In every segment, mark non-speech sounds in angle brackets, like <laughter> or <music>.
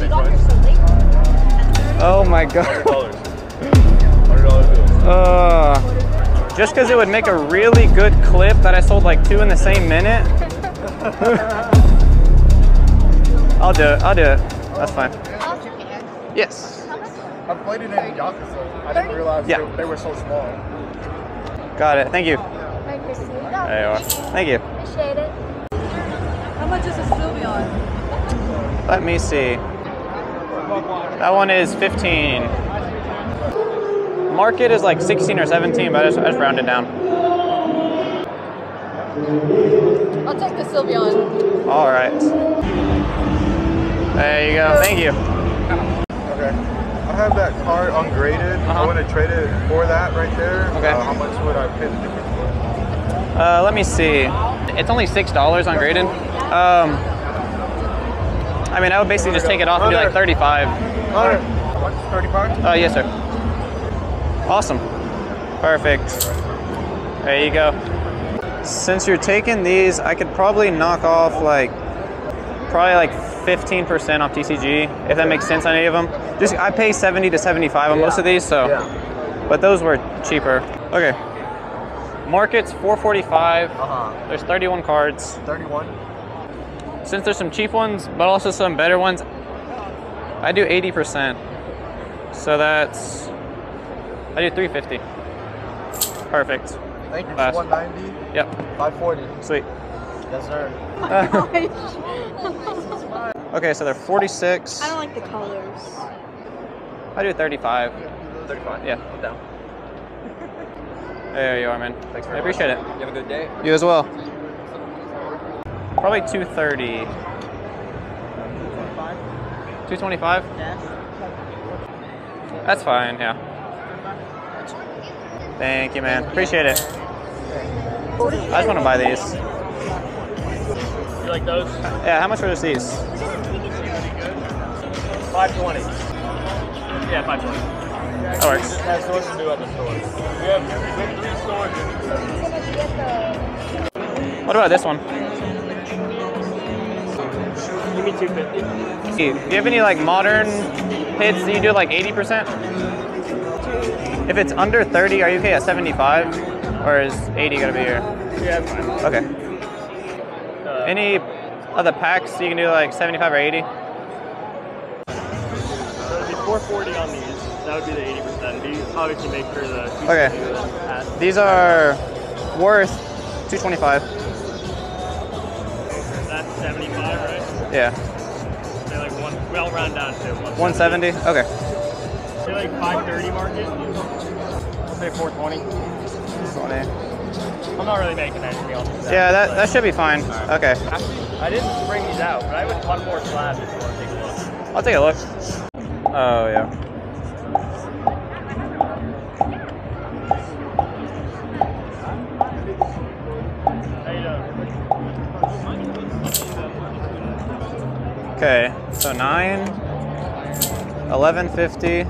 same price. Oh my god. Dollars. Hundred dollar. Uh, just because it would make a really good clip that I sold like two in the same minute. <laughs> I'll do it. I'll do it. That's fine. Yes. I played it in Yakuza. I didn't realize Yeah. they, they were so small. Got it. Thank you. Merry There you are. Thank you. Appreciate it. How much is a Sylveon? Let me see. That one is 15. Market is like 16 or 17, but I just, I just rounded down. I'll take the Sylveon. All right. There you go. Thank you. Okay. I have that card ungraded. Uh-huh. I want to trade it for that right there. Okay. Uh, how much would I pay the difference for? Uh, let me see. It's only six dollars ungraded. Um, I mean, I would basically just take it off and do like 35. How much? 35? Oh, yes, sir. Awesome. Perfect. There you go. Since you're taking these, I could probably knock off like probably like 15% off TCG if that makes sense on any of them. Just I pay 70 to 75 on most of these, so but those were cheaper. Okay. Markets 445. Uh-huh. There's 31 cards. 31? Since there's some cheap ones, but also some better ones, I do 80%. So that's I do 350. Perfect. Thank you. Fast. 190, Yep. 540. Sweet. Yes, sir. <laughs> Okay, so they're 46. I don't like the colors. I do 35. 35. Yeah. I'm down. There you are, man. Thanks I very appreciate it. You have a good day. You as well. Probably 230. 225? That's fine, yeah. Thank you, man. Appreciate it. I just want to buy these. You like those? Yeah, how much were these? 520. Yeah, 520. That works. Has stores to do at the store. We have, we have three stores. What about this one? Give me 250. Do you have any like modern hits that you do like 80%? If it's under 30, are you okay at 75? Or is 80 gonna be here? Yeah, fine. Okay. Uh, Any of the packs you can do like 75 or 80? So it'd be 440 on these. That would be the 80%. These obviously make for the Okay. These are worth 225. that's 75, right? Yeah. Say like one. Well, round down to 170? Okay. Say like 530 market. Say 420. 20. I'm not really making anything else. with Yeah, that, but- that should be fine. Okay. Actually, I didn't bring these out, but I have one more slab if you want to take a look. I'll take a look. Oh, yeah. Okay. So 9, 1150.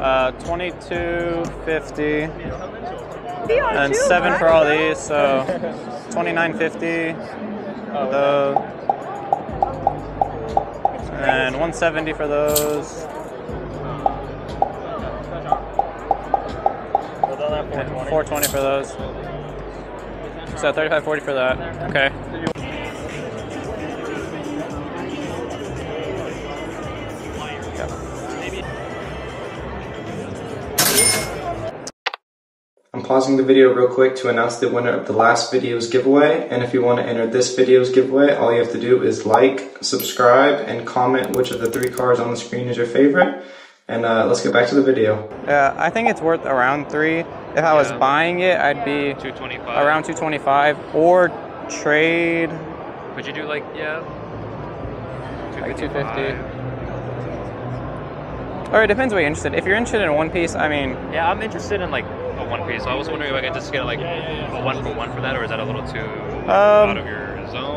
Uh, 2250 and 7 for all these so 2950 for those and 170 for those 420. 420 for those so 3540 for that okay I'm pausing the video real quick to announce the winner of the last video's giveaway. And if you want to enter this video's giveaway, all you have to do is like, subscribe, and comment which of the three cards on the screen is your favorite. And uh, let's get back to the video. Yeah, I think it's worth around three. If I was Yeah. buying it, I'd be 225. around 225 or trade Would you do like, yeah? like 250. Or it depends what you're interested. If you're interested in one piece, I mean, Yeah, I'm interested in like a one piece. So I was wondering if I could just get like a one for one for that, or is that a little too out of your zone?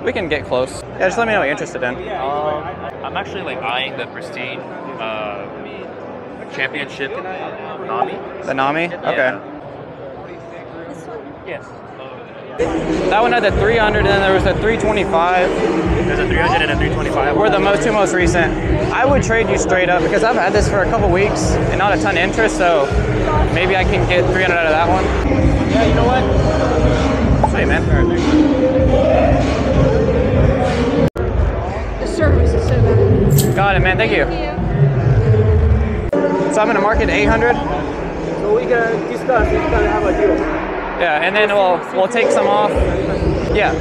Like, we can get close. Yeah, just let me know what you're interested in. um, I'm actually like eyeing the Prestige uh, Championship Nami. The Nami? Okay. Yeah. Yes. That one had the 300, and then there was the 325. There's a 300 and a 325. We're the most two most recent. I would trade you straight up because I've had this for a couple weeks and not a ton of interest, so maybe I can get 300 out of that one. Yeah, you know what? Sweet, man. Got it, man. Thank you. So I'm gonna mark it 800. So we can discuss if we can have a deal. Yeah, and then we'll we'll take some off. Yeah.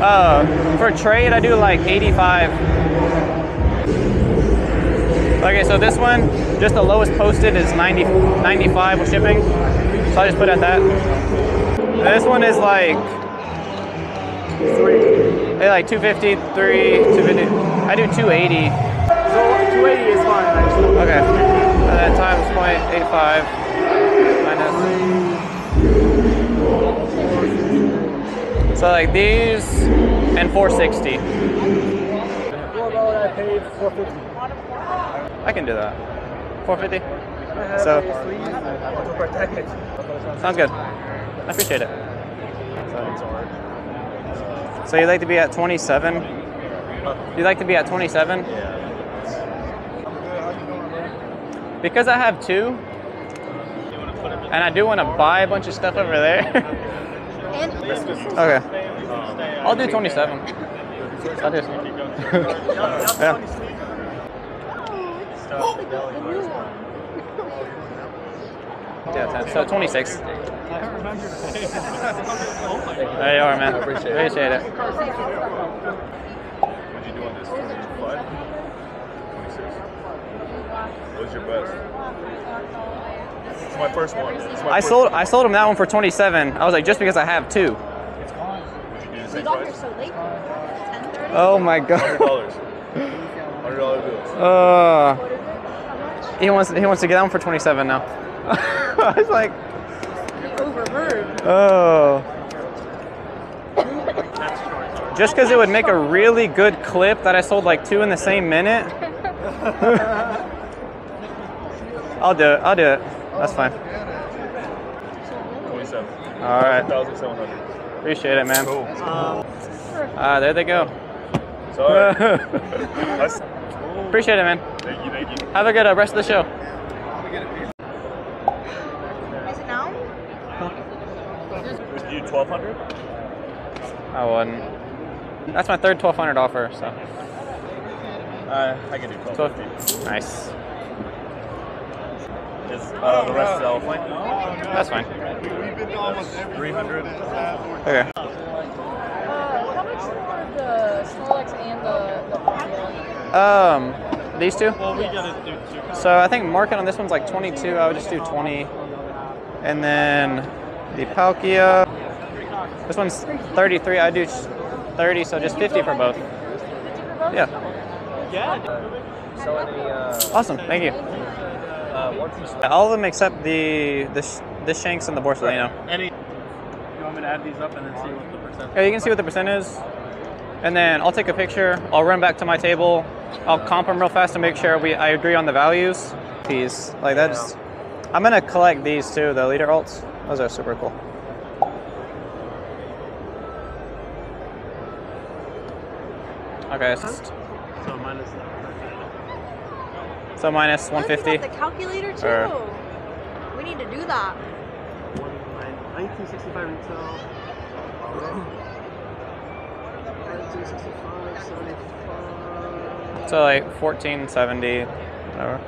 Uh, for trade, I do like 85. Okay, so this one, just the lowest posted is 90, 95 with shipping. So I just put it at that. This one is like three. Like 250, three, 250. I do 280. So uh, 280 is fine actually. Okay. And then times 0.85 minus. So like these and 460. What about I pay 450? I can do that. 450. So to protect it. sounds good. I appreciate it. So you'd like to be at 27? You'd like to be at 27? Because I have two, and I do want to buy a bunch of stuff over there. <laughs> Okay. I'll do 27. I'll do. <laughs> yeah. Yeah, So 26. There you are, man. Appreciate it. What'd you do on this? 25? 26. What's your best? It's my first one. It's my I first sold I sold him that one for 27. I was like, just because I have two. Would you do the we same got here price? so late. Oh my god. $100. $100 bills. <laughs> Uh, he wants he wants to get that one for 27 now. <laughs> I was like, Overheard. oh. Just because it would make a really good clip that I sold like two in the same minute. <laughs> I'll do it. I'll do it. That's fine. 27. All right. 1,700. Appreciate it, man. Cool. Ah, there they go. Sorry. <laughs> Appreciate it, man. Thank you, thank you. Have a good uh, rest of the show. Is it now? Would you 1200 I wouldn't. That's my third 1200 offer, so. Uh, I can do 12. 1250 Nice. Is uh, the rest sell fine? That's fine. 300 Okay. Uh, how much for the Snorlax and the, the Um, these two? So I think market on this one's like 22. I would just do 20. And then the Palkia. This one's 33. I do 30, so just 50 for both. Yeah. Yeah. Awesome. Thank you. Uh, all of them except the the, sh- the Shanks and the Borsalino. Any? You want me to add these up and then see what the percent? Yeah, you can see what the percent is. And then I'll take a picture. I'll run back to my table. I'll comp them real fast to make sure we I agree on the values. These like that's. I'm gonna collect these too, the leader alts. Those are super cool. Okay, so, So minus so minus Look, we 150. got the calculator too. Or- We need to do that. 1965 retail. 1965, 75. So like 1470, whatever.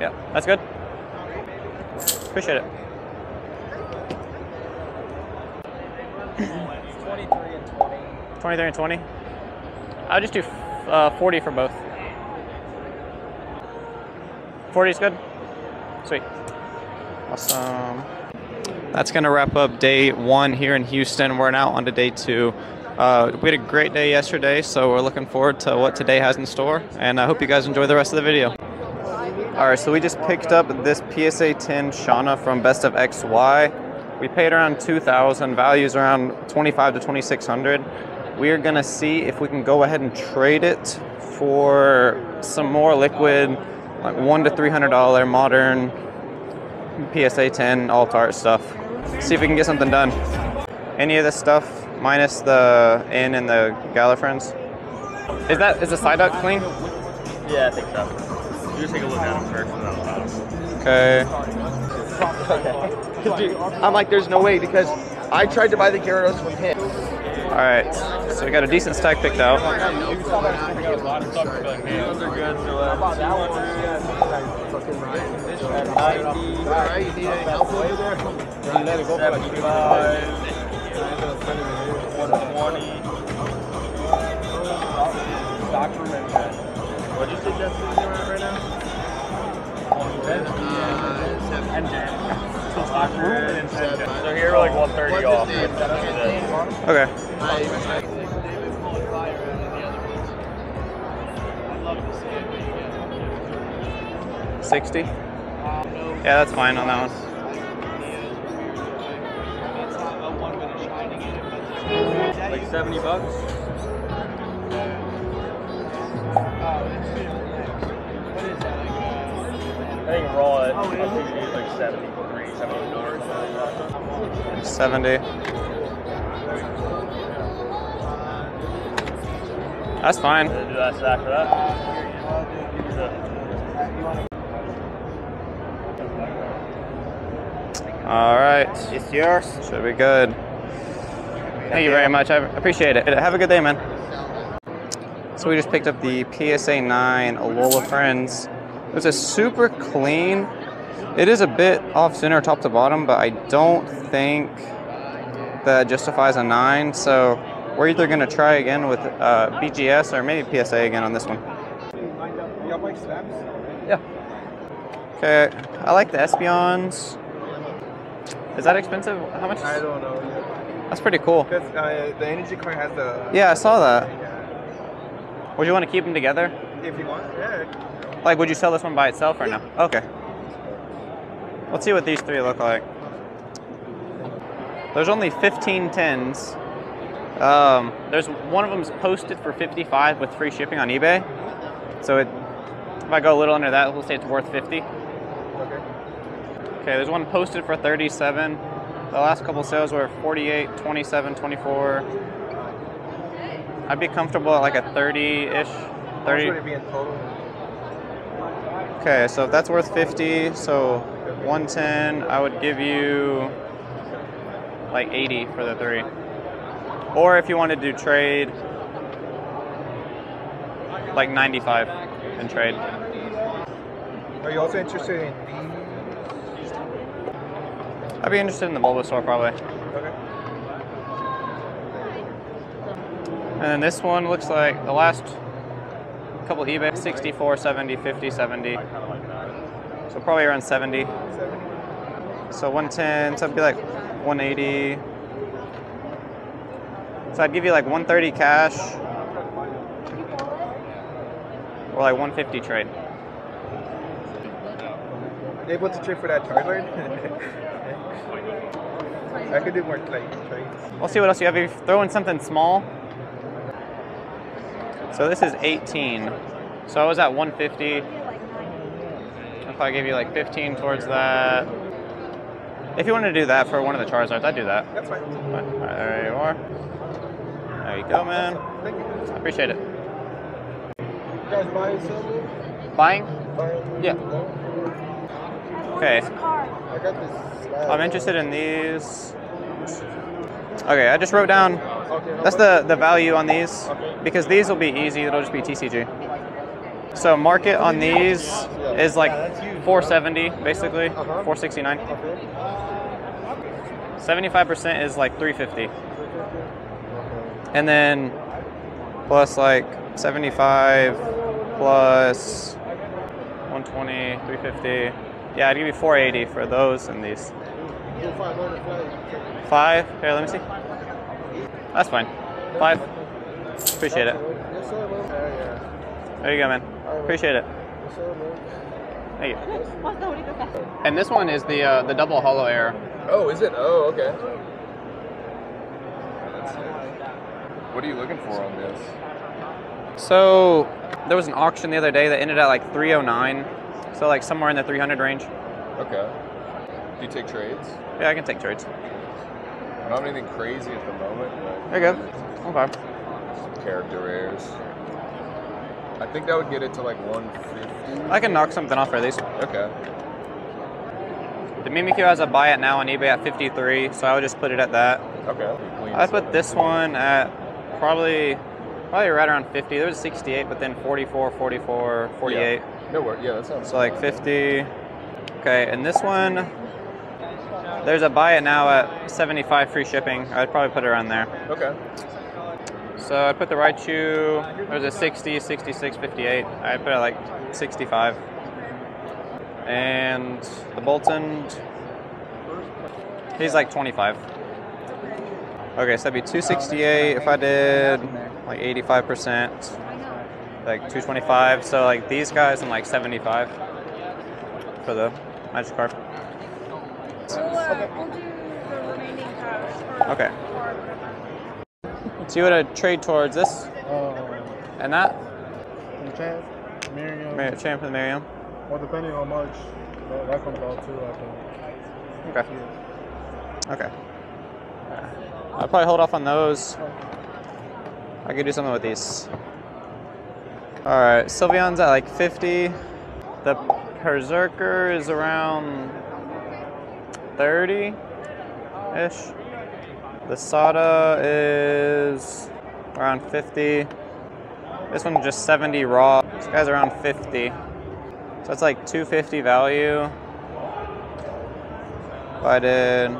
Yeah, that's good. Appreciate it. Twenty-three and twenty. 23 and 20. I'll just do uh, 40 for both. 40 is good? Sweet. Awesome. That's going to wrap up day one here in Houston. We're now on to day two. Uh, we had a great day yesterday, so we're looking forward to what today has in store. And I hope you guys enjoy the rest of the video. All right, so we just picked up this PSA 10 Shauna from Best of XY. We paid around 2,000, values around 25 to 2,600. We are gonna see if we can go ahead and trade it for some more liquid, like one to three hundred dollar modern PSA 10 alt art stuff. See if we can get something done. Any of this stuff minus the in and the Gallifreyans. Is that is the side duct clean? Yeah, I think so. You just take a look at them first and then I'll Okay. <laughs> Dude, I'm like, there's no way because I tried to buy the Gyarados from him. All right. So we got a decent stack picked out. What'd you right now? So here we're like 130 off. Okay. Sixty. Yeah, that's fine on that one. Like 70 bucks? I think raw at I think it's like 73, 74. Seventy. That's fine. Do that for that. All right. It's yours. Should be good. Thank you very much. I appreciate it. Have a good day, man. So we just picked up the PSA 9 Alola Friends. It's a super clean. It is a bit off center top to bottom, but I don't think that justifies a 9. So we're either going to try again with uh, BGS or maybe PSA again on this one. Yeah. Okay. I like the Espeons. Is that expensive? How much? I don't know. That's pretty cool. Because uh, the energy card has the. Yeah, I saw that. Would you want to keep them together? If you want, yeah. Like, would you sell this one by itself or no? Okay. Let's see what these three look like. There's only 15 tens. Um, there's one of them's posted for 55 with free shipping on eBay. So it, if I go a little under that, we'll say it's worth 50. Okay. Okay, there's one posted for 37. The last couple sales were 48, 27, 24. I'd be comfortable at like a 30-ish. How much 30. would it be in total? Okay, so if that's worth 50, so 110, I would give you like 80 for the three. Or if you wanted to trade, like 95 in trade. Are you also interested in these? I'd be interested in the Bulbasaur probably. Okay. And then this one looks like the last couple eBay 64, 70, 50, 70. So probably around 70. So 110, so it'd be like 180. So I'd give you like 130 cash or like 150 trade. Able to trade for that Charizard? <laughs> I could do more like trades. We'll see what else you have. If you throw in something small. So this is 18. So I was at 150. If I give you like 15 towards that. If you want to do that for one of the Charizards, I'd do that. That's fine. Fine. All right, there you are. There you go, man. Thank you. I appreciate it. You guys buy and sell? Buying? Yeah. Okay. I got this. I'm interested in these. Okay, I just wrote down. Okay, That's the, the value on these because these will be easy. It'll just be TCG. So market on these is like 470 basically, 469. Okay. 75% is like 350. And then plus like 75 plus 120, 350. Yeah, I'd give you 480 for those and these. Do 500 flag. Five? Here, let me see. That's fine. Five. Appreciate it. Yes, sir, man. Yeah, yeah. There you go, man. Appreciate it. Yes, sir, man. Thank you. And this one is the uh, the double holo error. Oh, is it? Oh, okay. What are you looking for on this? So there was an auction the other day that ended at like 309. So like somewhere in the 300 range. Okay. Do you take trades? Yeah, I can take trades. I don't have anything crazy at the moment, but There you go. Okay. character rares. I think that would get it to like 150. I can knock something off for these. Okay. The Mimikyu has a buy it now on eBay at 53, so I would just put it at that. Okay. I put this one at probably probably right around 50. There was 68, but then 44, 44, 48. Yeah. No worries. Yeah, that sounds. So like 50. Okay, and this one, there's a buy it now at 75 free shipping. I'd probably put it around there. Okay. So I put the Raichu, there's a 60, 66, 58. I put it like 65. And the Boltund, he's like 25. Okay, so that'd be 268 if I did like 85%, like 225. So like these guys, I'm like 75 for the Magikarp. We'll, uh, we'll do the remaining cash. Or, Okay. So you would trade towards this Uh, and that? Enchant, Miriam, Mar- Champ the Miriam. Well, depending on how much, that, that comes out too. I think. Okay. Okay. I'll probably hold off on those. I could do something with these. All right, Sylveon's at like 50. The Berserker is around 30 ish. The Sada is around 50. This one's just 70 raw. This guy's around 50. So it's like 250 value. If I did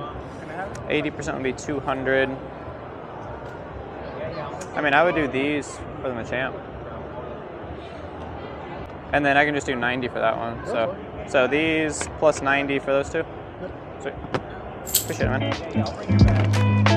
80% would be 200. I mean, I would do these for the Machamp. And then I can just do 90 for that one. So, so these plus 90 for those two. Sweet. Appreciate it, man.